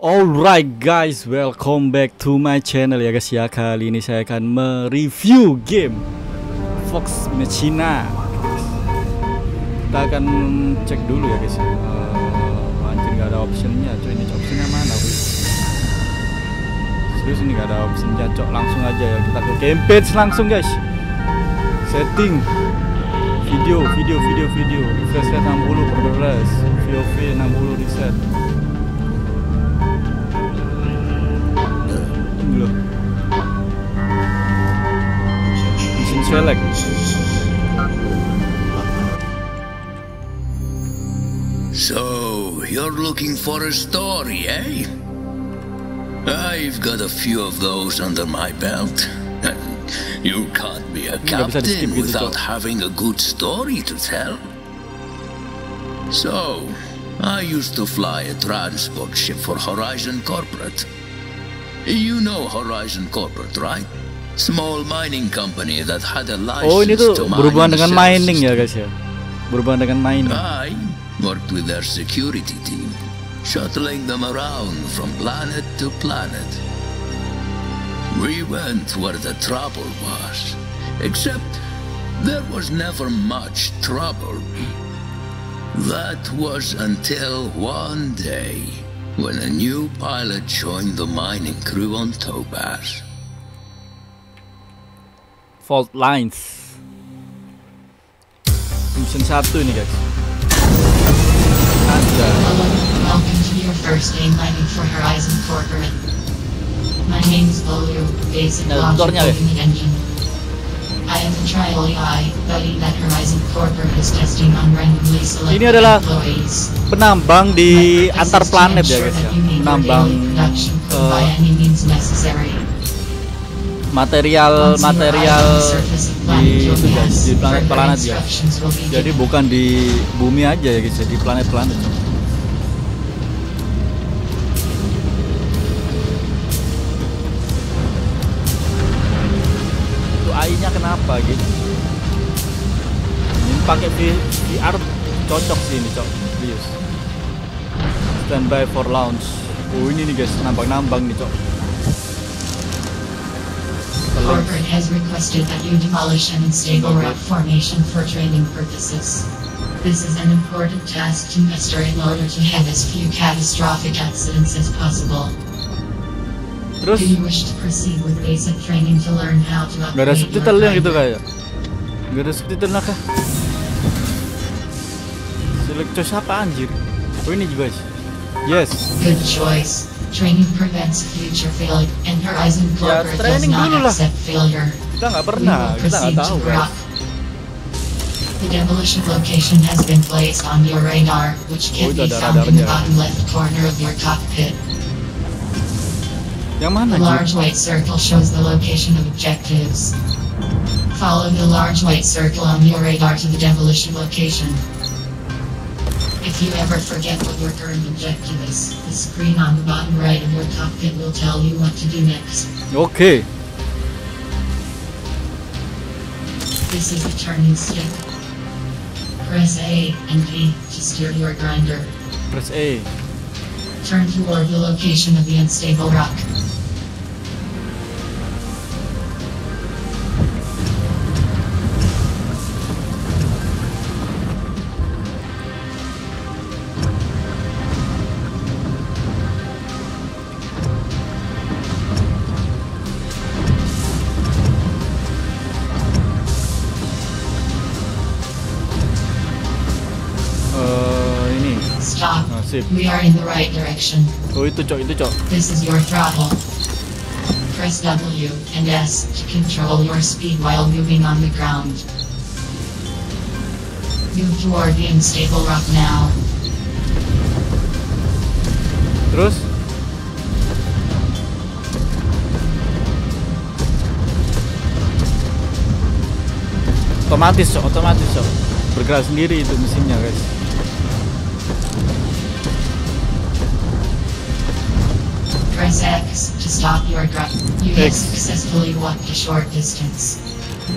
Alright guys, welcome back to my channel. Ya guys ya Kali ini saya akan mereview game Fox Machina. Kita akan cek dulu ya guys uh, Anjir gak ada optionnya coy. Ini optionnya mana Serius ini gak ada optionnya cok langsung aja ya. Kita ke game page langsung guys. Setting. Video, video, video, video. Refresh rate 60 per 12 FOV 60 reset loh Mission select So, you're looking for a story, eh? I've got a few of those under my belt. You can't be a nggak bisa di-skip captain without having a good story to tell. So, I used to fly a transport ship for Horizon Corporate. You know Horizon Corporate, right? Small mining company that had a license Oh ini tuh to mine berhubungan dengan mining ya guys ya Berhubungan dengan mining I worked with their security team, shuttling them around from planet to planet. We went where the trouble was, except there was never much trouble. That was until one day when a new pilot joined the mining crew on Topaz. Fault lines Mission 1 ini guys Ada Welcome to your first game mining for Horizon Corporate. My name's Bolu, basic Nah, logic motornya, Ini adalah employees. penambang di My purpose antar is to planet ya ensure guys ya that you meet your Penambang daily production eh, by any means necessary. material Once you arrive material on the surface of planet di itu guys Topaz, di planet further planet ya instructions will be jadi given. bukan di bumi aja ya guys ya di planet planet itu AI nya kenapa gitu ini pakai VR cocok sih ini cok serius standby for launch oh ini nih guys nambang-nambang nih cok. Corporate has requested that you demolish an unstable rock formation for training purposes. This is an important task to master in order to have as few catastrophic accidents as possible. Terus Gak ada subtitlenya gitu kayak Gak ada subtitlenya kah? Select choice apa anjir? Oh ini guys Yes Good choice. Training prevents future failure, and Horizon Ya, Corporate does training not dulu lah. accept failure. Kita nggak We pernah Kita nggak tahu guys. The demolition location has been placed on your radar, which Oh, can itu be found in the bottom left corner of your cockpit. Yang mana The large white circle shows the location of objectives. Follow the large white circle on your radar to the demolition location. If you ever forget what your current objective is, the screen on the bottom right of your cockpit will tell you what to do next. Okay. This is the turning stick. Press A and B to steer your grinder. Press A Turn toward the location of the unstable rock. Stop. Nah sip We are in the right direction. Oh itu cok itu cok This is your throttle. Press W and S to control your speed while moving on the ground. Move toward the unstable rock now. Terus Otomatis cok otomatis cok Bergerak sendiri itu mesinnya guys Press X to stop your drive. You have successfully walked a short distance.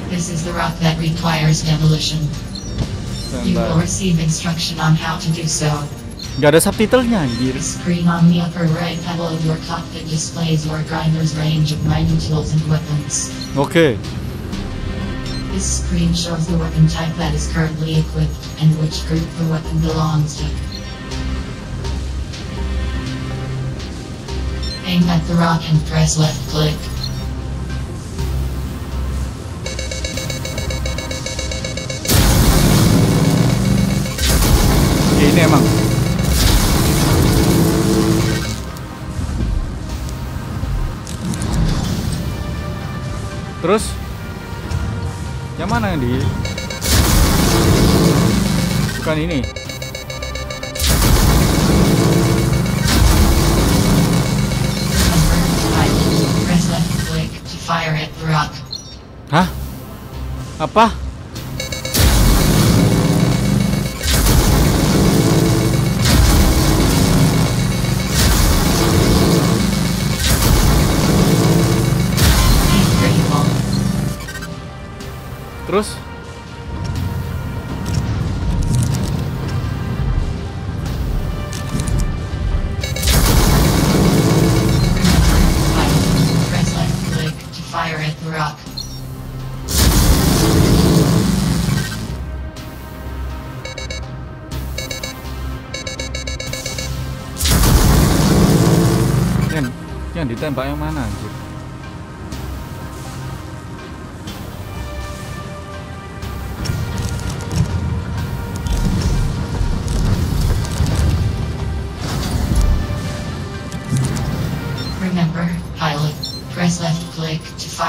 This is the rock that requires demolition. You will receive instruction on how to do so. nggak ada subtitlenya anjir screen on the upper right panel of your cockpit displays your grinder's range of mining tools and weapons. Okay. This screen shows the weapon type that is currently equipped and which group the weapon belongs to. Aim at the rock and press left click. ya ini emang. Terus? Yang mana yang di? Bukan ini hah? Apa? Terus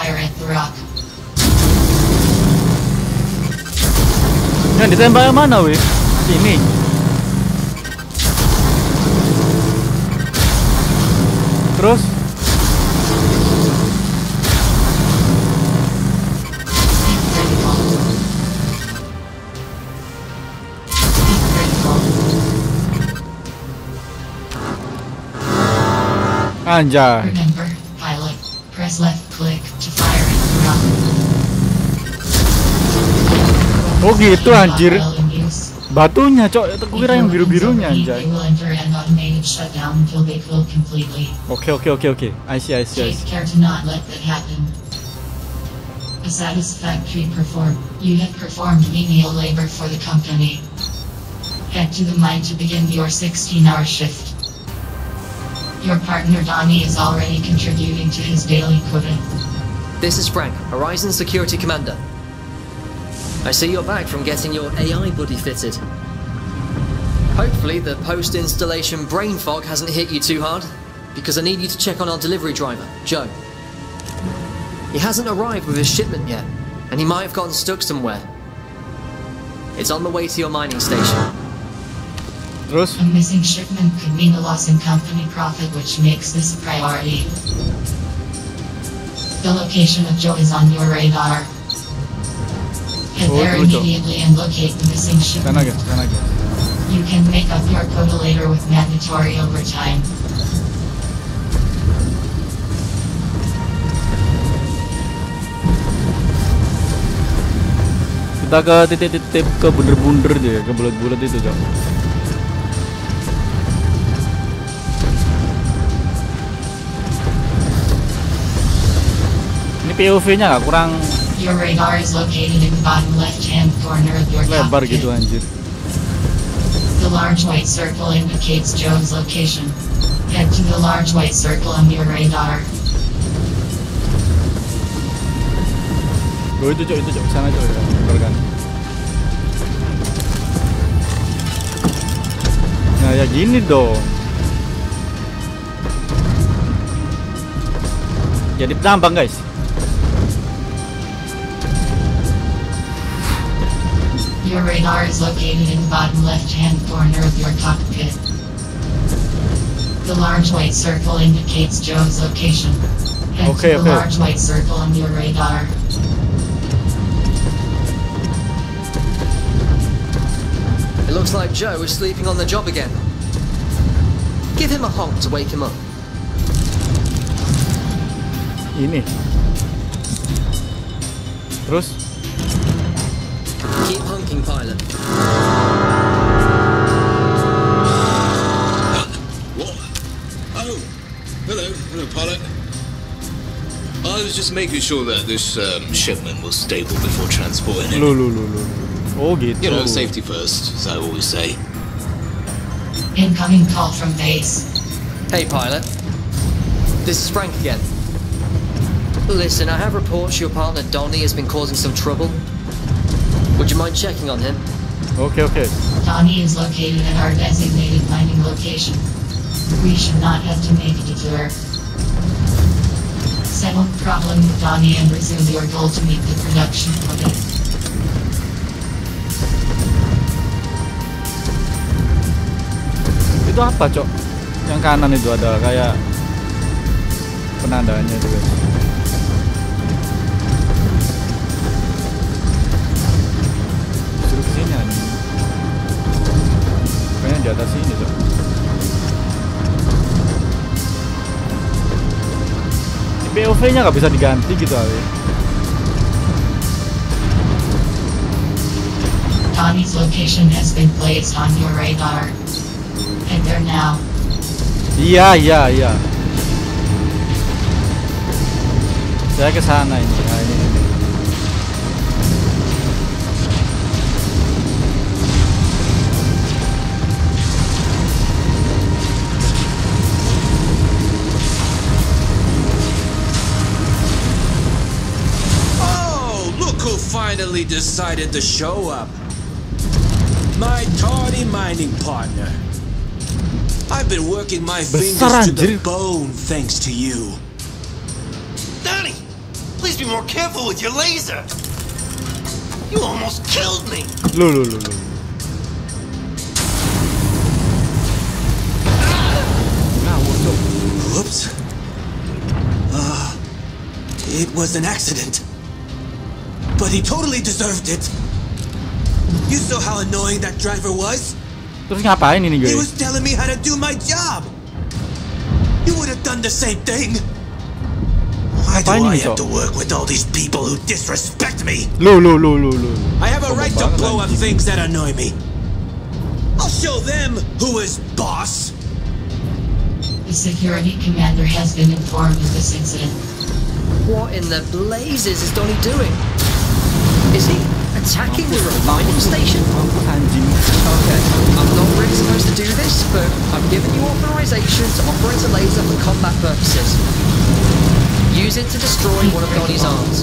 fire at the rock. yang ditembak yang mana weh ini. Terus? Anjay. Remember, Oh gitu, anjir. While in use. batunya cok aku kira yang biru birunya Overheat, anjay They will enter an automated shutdown until they cool completely. oke oke oke oke I see I see I Take see care to not let that happen. A satisfactory perform. You have performed menial labor for the company. Head to the mine to begin your 16-hour shift. Your partner Donnie is already contributing to his daily quota. This is Frank, Horizon Security Commander. I see you're back from getting your AI buddy fitted. Hopefully, the post installation brain fog hasn't hit you too hard, because I need you to check on our delivery driver, Joe. He hasn't arrived with his shipment yet, and he might have gotten stuck somewhere. It's on the way to your mining station. terus A missing shipment could mean a loss in company profit, which makes this a priority. The location of Joe is on your radar. Head Oh, there good job. immediately and locate the missing shipment. sana guys sana guys You can make up your quota later with mandatory overtime. kita ke titik-titik ke bunder-bunder aja ya ke bulat-bulat itu cok ini POV nya nggak kurang Your radar is located in the bottom left-hand corner of your lebar cockpit. gitu anjir The large white circle indicates Joe's location. Head to the large white circle on your radar. Oh itu cok itu cok sana cok ya bener kan nah ya gini dong jadi penambang guys Your radar is located in the bottom left-hand corner of your cockpit. The large white circle indicates Joe's location. Head Okay, to the okay. large white circle on your radar. It looks like Joe is sleeping on the job again. Give him a honk to wake him up. ini terus pilot. What? Oh, hello, hello, pilot. I was just making sure that this um, shipment was stable before transporting it. No, no, no, no. Oh, get You know, safety first, as I always say. Incoming call from base. Hey, pilot. This is Frank again. Listen, I have reports your partner Donnie has been causing some trouble. Would you mind checking on him? Okay, okay. Donnie is located at our designated mining location. We should not have to make a detour. Settle the problem with Donnie and resume your goal to meet the production quota. Itu apa cok? Yang kanan itu ada kayak penandanya itu guys. Atas sini. Di POV-nya nggak bisa diganti gitu Ali. Donnie's location has been placed on your radar. There now. Iya iya iya. Saya ke sana ini. Finally decided to show up. My tardy mining partner. I've been working my fingers to the bone thanks to you. Donnie, please be more careful with your laser. You almost killed me. Ngawur cok. Whoops. Uh, it was an accident. But he totally deserved it. You saw how annoying that driver was? Terus ngapain ini He was telling me how to do my job. You would have done the same thing. Why do Ngapain I ini, have to work with all these people who disrespect me? Lu lu lu lu lu. I have a right to blow up things that annoy me. I'll show them who is boss. The security commander has been informed of this incident. What in the blazes is Donnie doing? He attacking the refining station? Okay, I'm not really supposed to do this, but I've given you authorization to operate a laser for combat purposes. Use it to destroy one of Donnie's arms.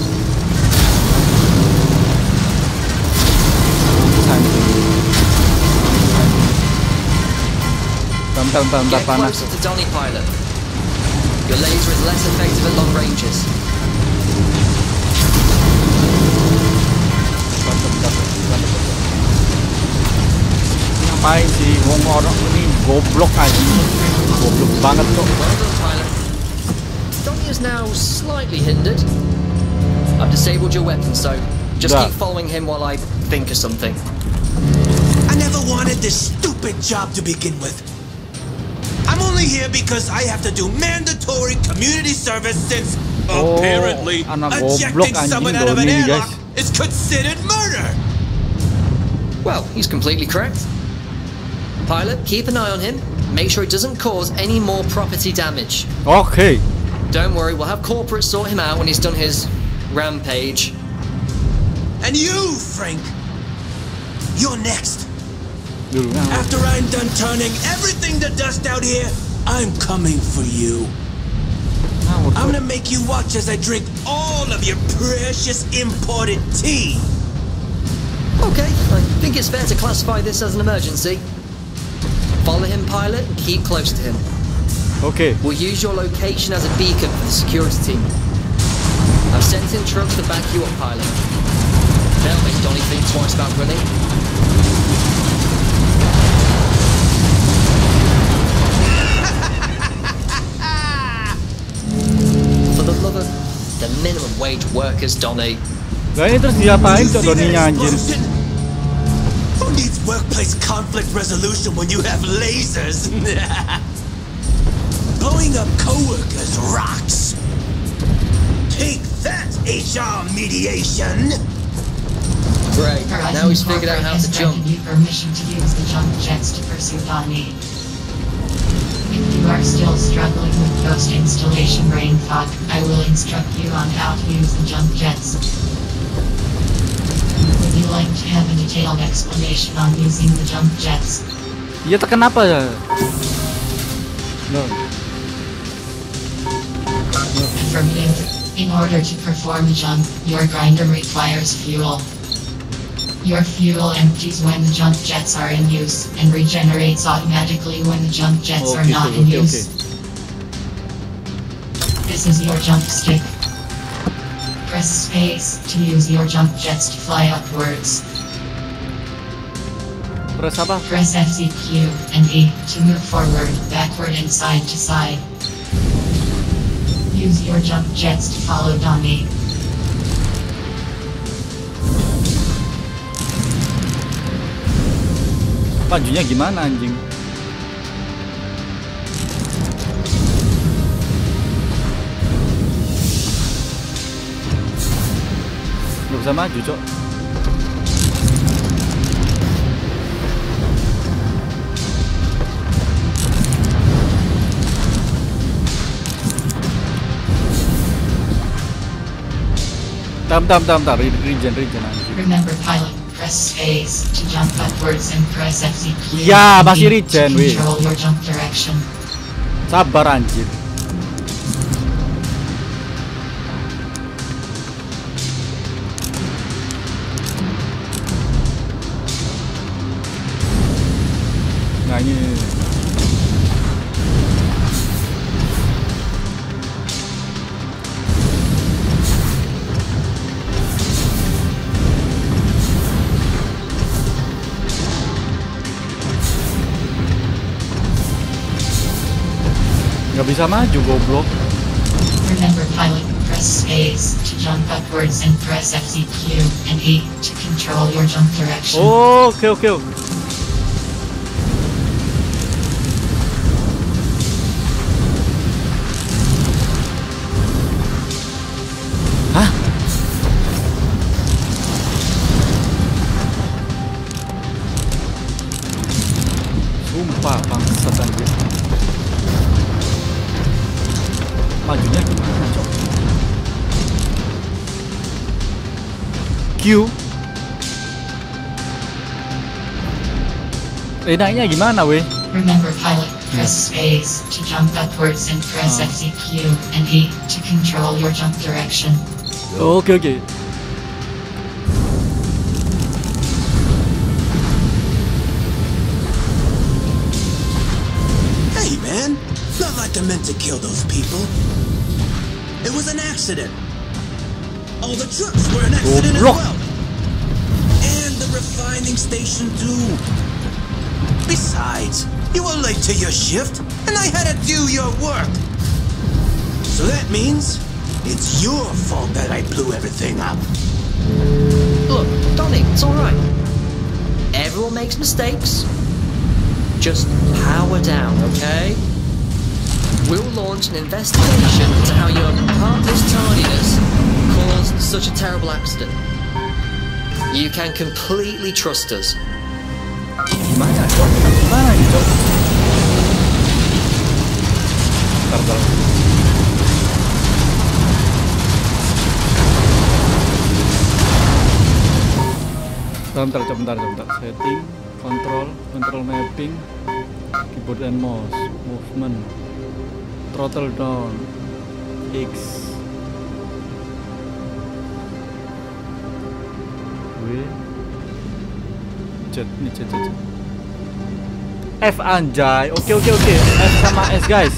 Get closer to Donnie, pilot. Your laser is less effective at long ranges. Ngapain sih? Wong orang ini goblok aja. Goblok banget kok. Well done, pilot. Donnie is now slightly hindered. I've disabled your weapon, so just keep following him while I think of something. I never wanted this stupid job to begin with. I'm only here because I have to do mandatory community service since Oh, apparently ejecting someone out of an airlock is considered murder. Well, he's completely correct. Pilot, keep an eye on him. Make sure he doesn't cause any more property damage. Okay. Don't worry, we'll have corporate sort him out when he's done his rampage. And you, Frank, you're next. After I'm done turning everything to dust out here, I'm coming for you. I'm gonna make you watch as I drink all of your precious imported tea. Okay, I think it's fair to classify this as an emergency. Follow him, pilot, and keep close to him. Okay. We'll use your location as a beacon for the security team. I've sent in trucks to back you up, pilot. They'll make Donnie think twice about running. For the love of the minimum wage workers, Donnie. Lah ini terus diapain cok Doninya anjir? Explosion? Who needs workplace conflict resolution when you have lasers? Blowing up coworkers rocks. Take that, HR mediation. Right, Horizon Now he's figured out how to jump. you permission to use the jump jets to pursue Donnie. If you are still struggling with post installation brain fog, I will instruct you on how to use the jump jets. You like to have a detailed explanation on using the jump jets? Iya tekan apa ya? No. Affirmative. In order to perform a jump, your grinder requires fuel. Your fuel empties when the jump jets are in use, and regenerates automatically when the jump jets are Okay, not okay, in okay, use. This is your jump stick. Press space to use your jump jets to fly upwards. Press apa? Press and E to move forward, backward, and side to side. Use your jump jets to follow Donnie. Majunya gimana anjing? Gak bisa maju, Cok. Tam tam tam tam regen regen. Remember pilot, press space to jump upwards and press FZQ. Ya, masih regen, weh. Sabar anjir. Bisa maju goblok. Remember pilot, press space to jump upwards and press FZQ and E to control your jump direction. Oh, oke oke Enaknya gimana weh? Remember pilot, press space to jump upwards and press FZQ and E to control your jump direction. Oke oke. Hey, man! Not like I meant to kill those people. It was an accident. All the trucks were an accident as well. And the refining station, too. Besides, you were late to your shift, and I had to do your work. So that means it's your fault that I blew everything up. Look, Donnie, it's alright. Everyone makes mistakes. Just power down, okay? We'll launch an investigation into how your heartless tardiness caused such a terrible accident. You can completely trust us. Gimana cok? Gimana Bentar, bentar. Bentar, bentar, bentar. Setting, control, control mapping, keyboard and mouse, movement, throttle down, X. W, Z, ini Z, Z, Z. F anjay. Oke oke oke. F sama S guys.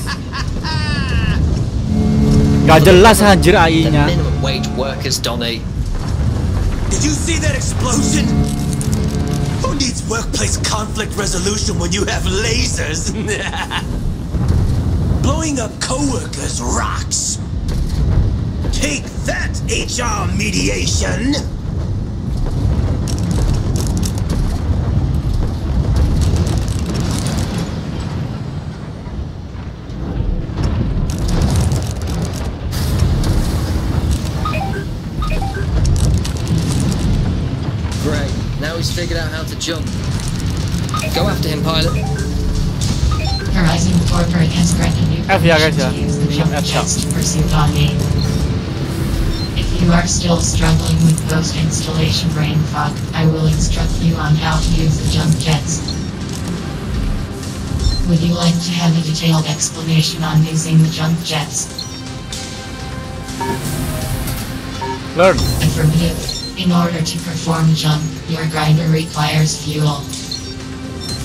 Gak jelas anjir The AI-nya. minimum wage workers, Donnie. Did you see that explosion? Who needs workplace conflict resolution when you have lasers? Blowing up coworkers rocks. Take that, HR mediation! Figured out how to jump. Go after him, pilot. Horizon Corporate has granted you F ya, permission to use the mm, jump F ya. jets to pursue Donnie. If you are still struggling with post installation brain fog, I will instruct you on how to use the jump jets. Would you like to have a detailed explanation on using the jump jets? Learn. Affirmative. In order to perform jump, your grinder requires fuel.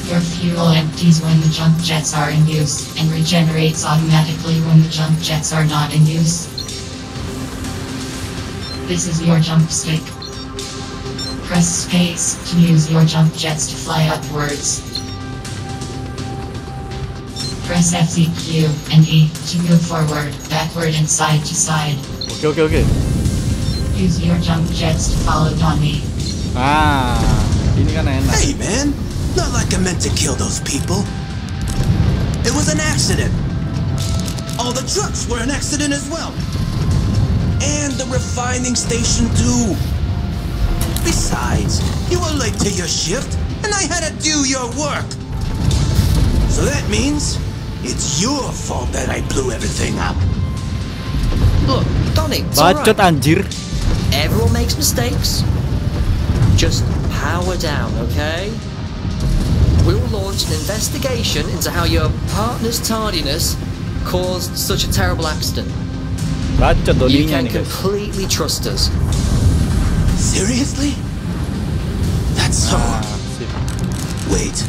Your fuel empties when the jump jets are in use, and regenerates automatically when the jump jets are not in use. This is your jump stick. Press space to use your jump jets to fly upwards. Press FZQ and E to move forward, backward and side to side. Oke oke oke. Use your jump jets to follow Donnie. Ah, ini kan enak. Hey, man! Not like I meant to kill those people. It was an accident. All the trucks were an accident as well. And the refining station, too. Besides, you were late to your shift, and I had to do your work. So that means it's your fault that I blew everything up. Look, Donnie, it's all Bacot right. anjir. Everyone makes mistakes. Just power down, okay? We'll launch an investigation into how your partner's tardiness caused such a terrible accident. Bacot You can completely trust us. Seriously? That's so. Ah. Wait.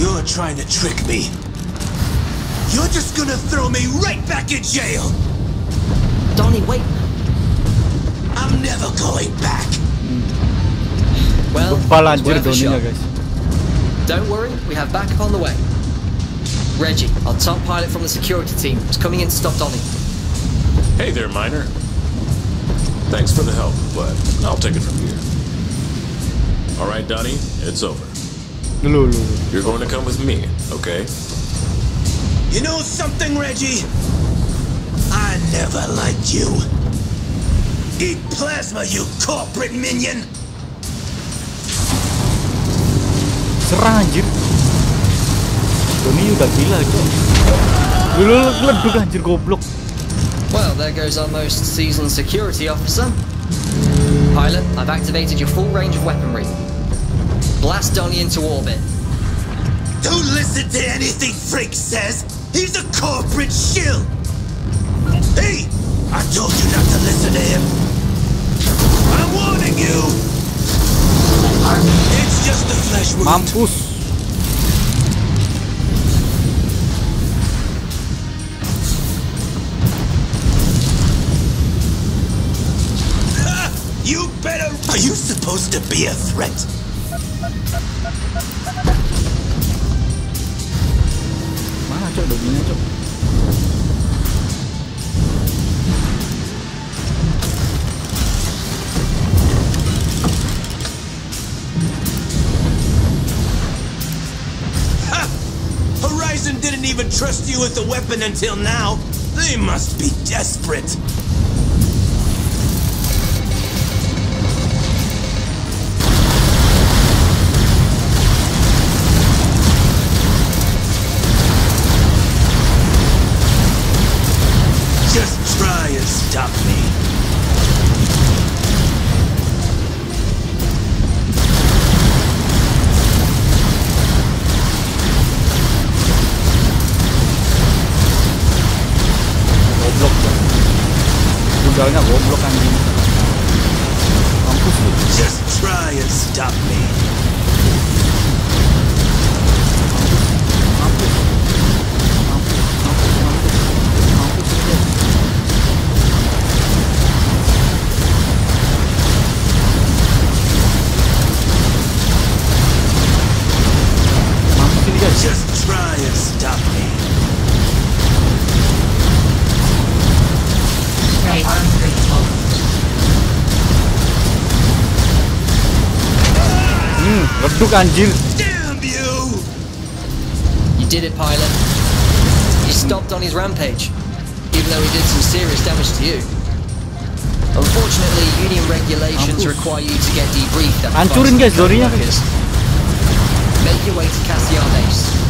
You're trying to trick me. You're just gonna throw me right back in jail. Donnie, wait. I'm never going back. Well, Bebal it's worth a shot. Don't worry, we have backup on the way. Reggie, our top pilot from the security team, is coming in to stop Donnie. Hey there, Miner. Thanks for the help, but I'll take it from here. All right, Donnie, it's over. Dulu dulu. You're going to come with me, okay? You know something, Reggie? I never liked you. Eat plasma, you corporate minion! Serang anjir. Doni udah gila cok. Dulu leduk anjir goblok. Well, there goes our most seasoned security officer. Pilot, I've activated your full range of weaponry. Blast Donnie into orbit. Don't listen to anything Freak says! He's a corporate shill! Hey! I told you not to listen to him! I'm warning you! It's just a flesh wound. Mampus. You better. Are you supposed to be a threat? Mana cok doninya cok? Trust you with the weapon until now. They must be desperate. Just try and stop me. Right arm critical. Hmm, leduk anjir. Damn you! You did it, pilot. You stopped on his rampage, even though he did some serious damage to you. Unfortunately, union regulations Mampus. require you to get debriefed. after Hancurin, fighting guys, dorinya, workers. Make your way to Base.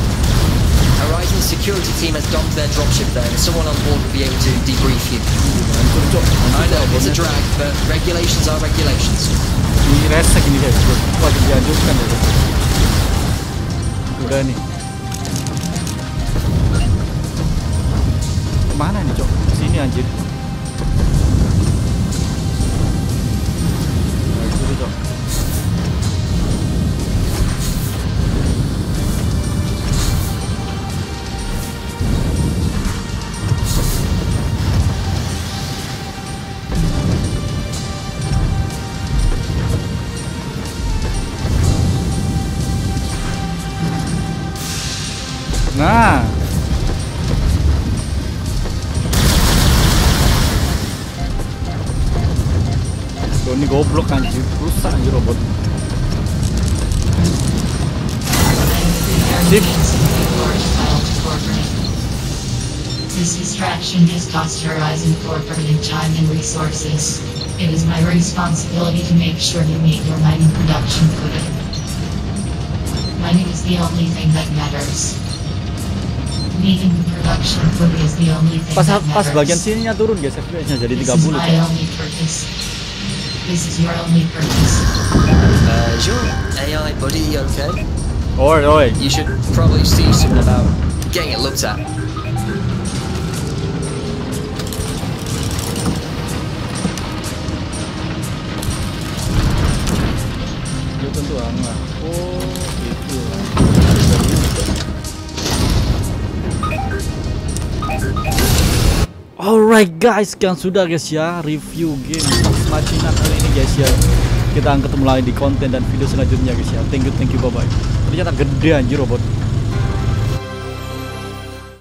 imagine security team has dumped their dropship there, and someone on board will be able to debrief you. I know it's a drag, but regulations are regulations. Ini resek ini guys. Bro. Wah dihancurkan ya. guys. Udah nih. Kemana nih cok? Sini anjir. Distraction has cost Horizon time and resources. It is my responsibility to make sure you meet your mining production quota. Mining is the only thing that matters. Meeting the production quota is the only thing Pas that pas matters. bagian sininya turun guys FPS-nya jadi This 30 is my cok. only purpose. This is your only purpose. Uh, is your AI buddy okay? Oi, oi. You should probably see something about getting it looked at. Aman. Oh, gitu. Alright guys, sekian sudah guys ya review game Machina kali ini guys ya. Kita akan ketemu lagi di konten dan video selanjutnya guys ya. Thank you, thank you, bye bye. Ternyata gede anjir robot.